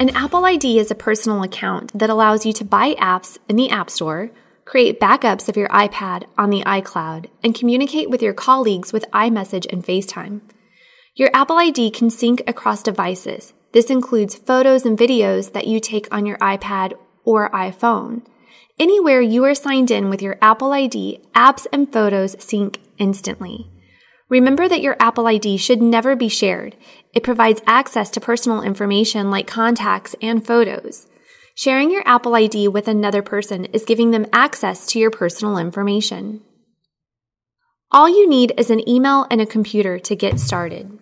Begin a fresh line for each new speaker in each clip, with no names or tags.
An Apple ID is a personal account that allows you to buy apps in the App Store, create backups of your iPad on the iCloud, and communicate with your colleagues with iMessage and FaceTime. Your Apple ID can sync across devices. This includes photos and videos that you take on your iPad or iPhone. Anywhere you are signed in with your Apple ID, apps and photos sync instantly. Remember that your Apple ID should never be shared. It provides access to personal information like contacts and photos. Sharing your Apple ID with another person is giving them access to your personal information. All you need is an email and a computer to get started.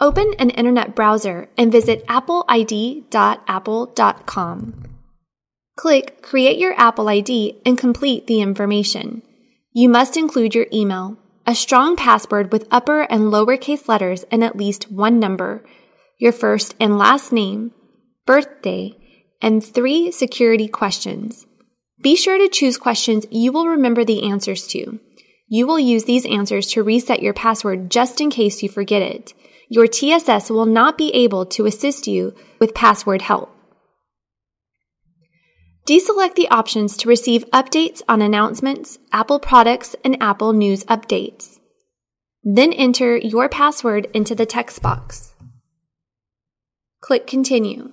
Open an internet browser and visit appleid.apple.com. Click Create Your Apple ID and complete the information. You must include your email, a strong password with upper and lowercase letters and at least one number, your first and last name, birthday, and three security questions. Be sure to choose questions you will remember the answers to. You will use these answers to reset your password just in case you forget it. Your TSS will not be able to assist you with password help. Deselect the options to receive updates on announcements, Apple products, and Apple News updates. Then enter your password into the text box. Click Continue.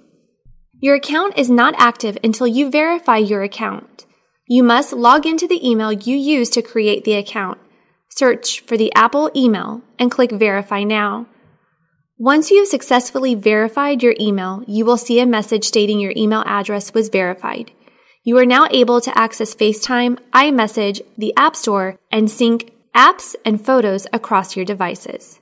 Your account is not active until you verify your account. You must log into the email you used to create the account. Search for the Apple email and click Verify Now. Once you have successfully verified your email, you will see a message stating your email address was verified. You are now able to access FaceTime, iMessage, the App Store, and sync apps and photos across your devices.